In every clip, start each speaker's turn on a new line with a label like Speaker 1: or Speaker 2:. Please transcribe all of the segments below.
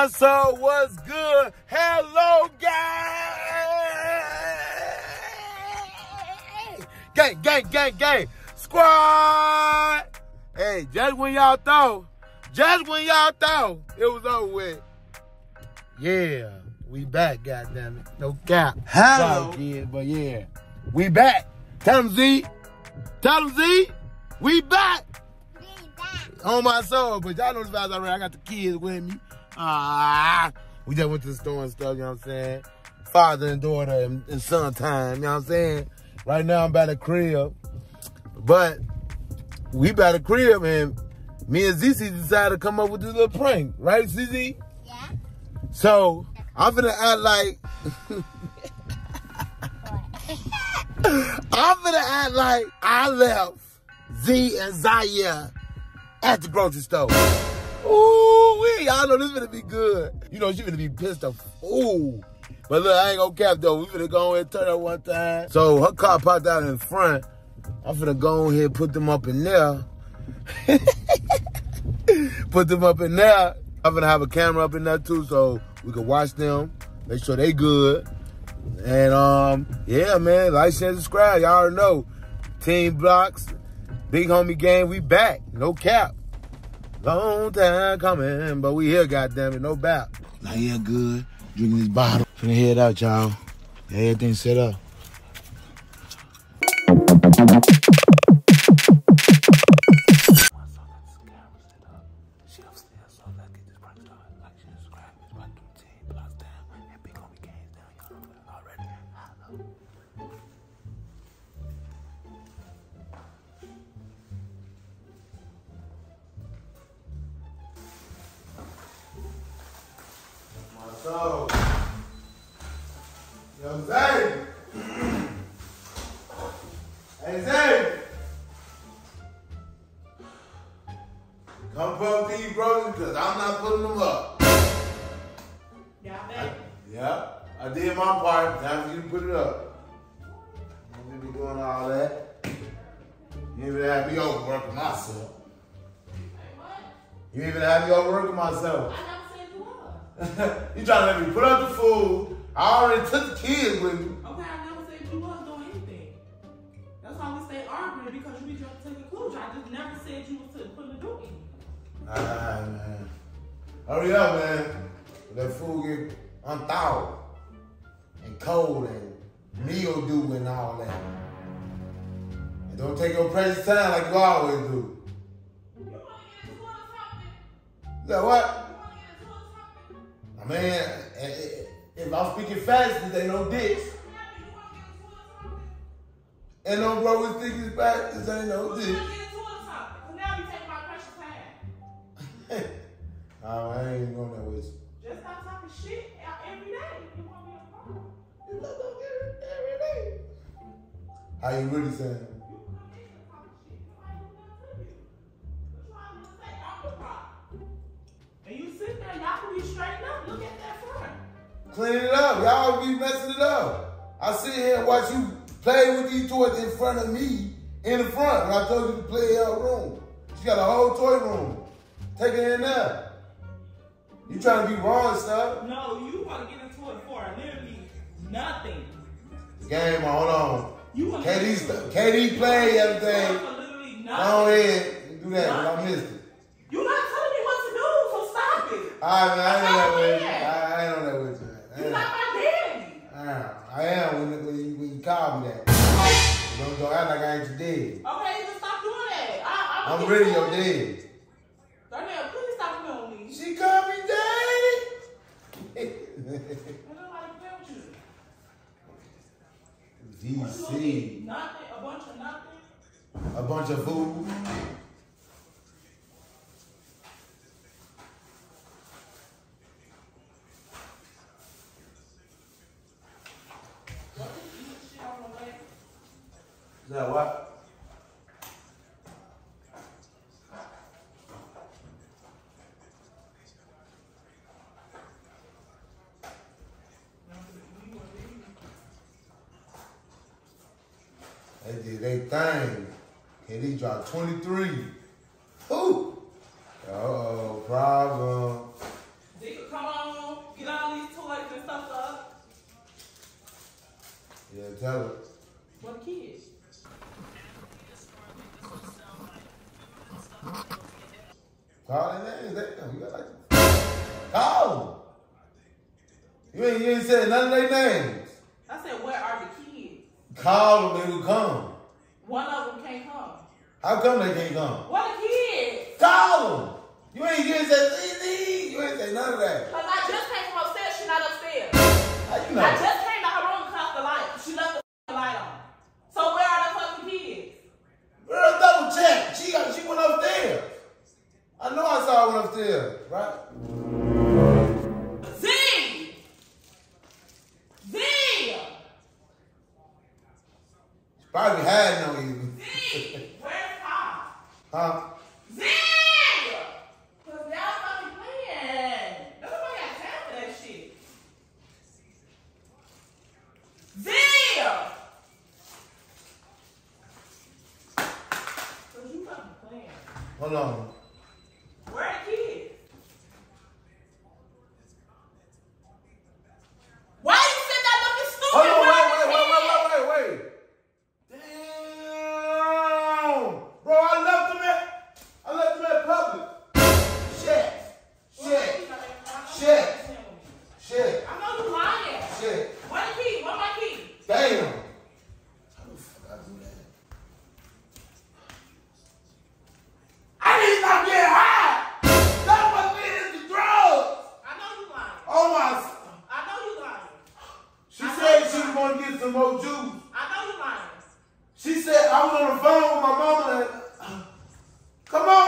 Speaker 1: My soul, what's good? Hello, gang! Gang, gang, gang, gang! Squad! Hey, just when y'all thought, just when y'all thought it was over with. Yeah, we back, goddammit. No cap.
Speaker 2: Hello.
Speaker 1: Sorry, kid, but yeah, we back. Tell them Z. Tell them Z. We back. We back. On my soul, but y'all know the vibes already. I got the kids with me. Ah, we just went to the store and stuff, you know what I'm saying? Father and daughter and, and son time, you know what I'm saying? Right now I'm by the crib. But we by the crib and me and Zizi decided to come up with this little prank, right, Zizi?
Speaker 3: Yeah.
Speaker 1: So I'm gonna act like I'm gonna act like I left Z and Zaya at the grocery store. Ooh, we y'all know this gonna be good. You know she gonna be pissed off. Ooh. But look, I ain't gonna cap though. We gonna go and turn up one time. So her car popped out in front. I'm finna go on here, put them up in there. put them up in there. I'm gonna have a camera up in there too, so we can watch them, make sure they good. And um, yeah, man, like, share, subscribe. Y'all already know. Team Blocks, Big Homie Gang, we back. No cap. Long time coming, but we here, goddammit, no doubt. Now yeah, good. Drinking this bottle. Finna head out, y'all. Everything set up. So, yo, Zay. hey, Zay. Come up these brothers because I'm not putting them up.
Speaker 4: Y'all back?
Speaker 1: Yeah, I did my part. Time for you to put it up. I'm gonna be doing all that. You even have me overworking myself. You even have me overworking myself.
Speaker 4: I never said you
Speaker 1: trying to let me put up the food. I already took the kids with me.
Speaker 4: Okay, I never said you was doing anything. That's why we stay arguing because you be trying to take a clue. I just never said you was to put the do in.
Speaker 1: Alright, man. Hurry up, man. That food get unthawed and cold and meal due and all that. And don't take your precious time like you always do.
Speaker 4: You want to get into topic?
Speaker 1: Is that what?
Speaker 4: Topic?
Speaker 1: I mean, eh, if I'm speaking fast, they no dicks.
Speaker 4: You want to get into a topic?
Speaker 1: And no bro with thick back, this ain't no
Speaker 4: You want
Speaker 1: dick.
Speaker 4: to get into a topic? Because now you take my precious time.
Speaker 1: oh, I ain't going that you.
Speaker 4: Just stop talking shit every day. You want me to call?
Speaker 1: You let them get it every day. How you really saying? Clean it up. Y'all be messing it up. I sit here and watch you play with these toys in front of me in the front when I told you to play in her room. She got a whole toy room. Take it in there. You trying to be wrong and stuff.
Speaker 4: No, you want to get into it for literally nothing.
Speaker 1: Game on, hold on.
Speaker 4: You want
Speaker 1: KD, st- KD play everything. Go
Speaker 4: nothing.
Speaker 1: ahead do that, but I missed it.
Speaker 4: You're not telling me what to do, so stop it.
Speaker 1: All right, man, I ain't on
Speaker 4: I'm,
Speaker 1: really your dad.
Speaker 4: Darnell, please stop playing with me.
Speaker 1: She called me daddy.
Speaker 4: I don't like to play with you.
Speaker 1: VC.
Speaker 4: Nothing, a bunch of nothing.
Speaker 1: A bunch of food.
Speaker 4: What is eating shit on the way?
Speaker 1: Is that what? They did their thing. And he dropped 23. Ooh. Uh-oh, problem.
Speaker 4: Zika, come on. Get all these toys and stuff up.
Speaker 1: Yeah, tell her.
Speaker 4: What the kids.
Speaker 1: Call their names. Damn, you got like. Call them. You ain't, even said none of their names. Call them, they will come.
Speaker 4: One of them can't come.
Speaker 1: How come they can't come?
Speaker 4: What the kids?
Speaker 1: Call them. You ain't you that say leave, leave. You ain't say none of that. Probably hiding on you.
Speaker 4: Z! Where's Pop?
Speaker 1: Huh?
Speaker 4: Z! Cause y'all fucking playing. Nobody got time for that shit. Z! Cause you fucking playing.
Speaker 1: Hold on. I was on the phone with my mama and come on,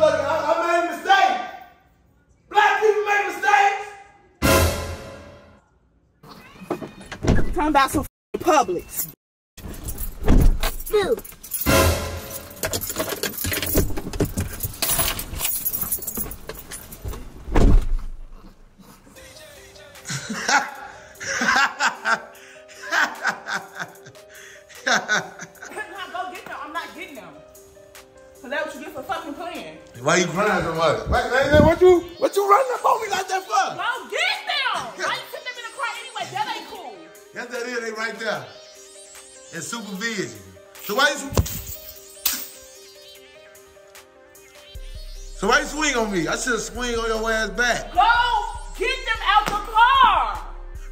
Speaker 1: I,
Speaker 4: I'm I,
Speaker 1: I made a mistake. Black people make mistakes.
Speaker 4: Talking about some f***ing Publix.
Speaker 2: Dude.
Speaker 4: Nah,
Speaker 1: Why you crying so much? Wait, wait, wait, what you, what you running up on me like that for?
Speaker 4: Go get them. Why you put them in the car anyway? That ain't cool.
Speaker 1: Yes, that is, they right there. And supervision. So why you, so why you swing on me? I should swing on your ass back.
Speaker 4: Go get them out the car.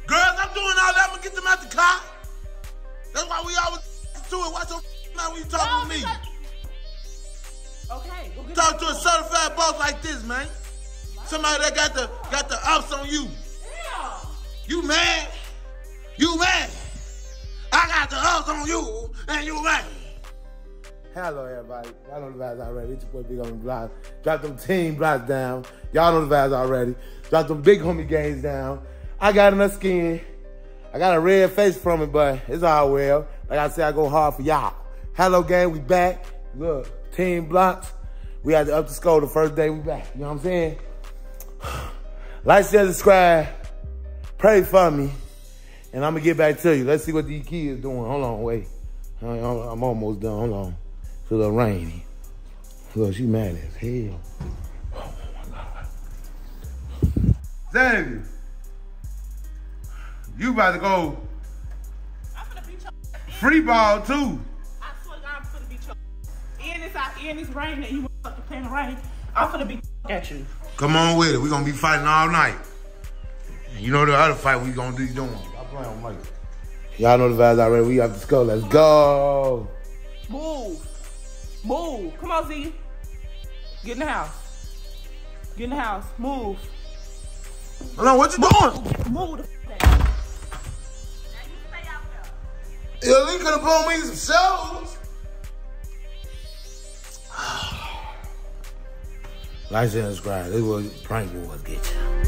Speaker 1: Girls, I'm doing all that. I'm gonna get them out the car. That's why we always do it. Watch your mouth when you
Speaker 4: Go
Speaker 1: talk to me. Talk to a certified boss like this, man. Somebody that got the got the ups on you.
Speaker 4: Damn.
Speaker 1: You mad? You mad? I got the ups on you, and you mad. Hello, everybody. Y'all know the vibes already. It's your boy Big on the block. Drop them team blocks down. Y'all know the vibes already. Drop them big homie games down. I got enough skin. I got a red face from it, but it's all well. Like I said, I go hard for y'all. Hello, gang. We back. Look, team blocks. We had to up the score the first day we back. You know what I'm saying? Like, share, subscribe. Pray for me. And I'm going to get back to you. Let's see what these kids doing. Hold on, wait. I- I'm almost done. Hold on. It's a little rainy. Look, she mad as hell. Oh, my God. Zavia, you about to go
Speaker 4: I'm finna beat your.
Speaker 1: free ball, too.
Speaker 4: It's out, and it's raining, and you fucking playing the rain. I'm finna beat at you.
Speaker 1: Come on with it. We're to be fighting all night. You know the other fight we going to be doing. Stop playing with Mike. Y'all know the vibes already. We have to go. Let's go.
Speaker 4: Move. Move. Come on, Z. Get in the house. Get in the house. Move.
Speaker 1: Hold on, what you doing?
Speaker 4: Move the f- out. Now you stay out there.
Speaker 1: Yeah, Lee could have pulled me some shows. Subscribe. This is what prank wars get you.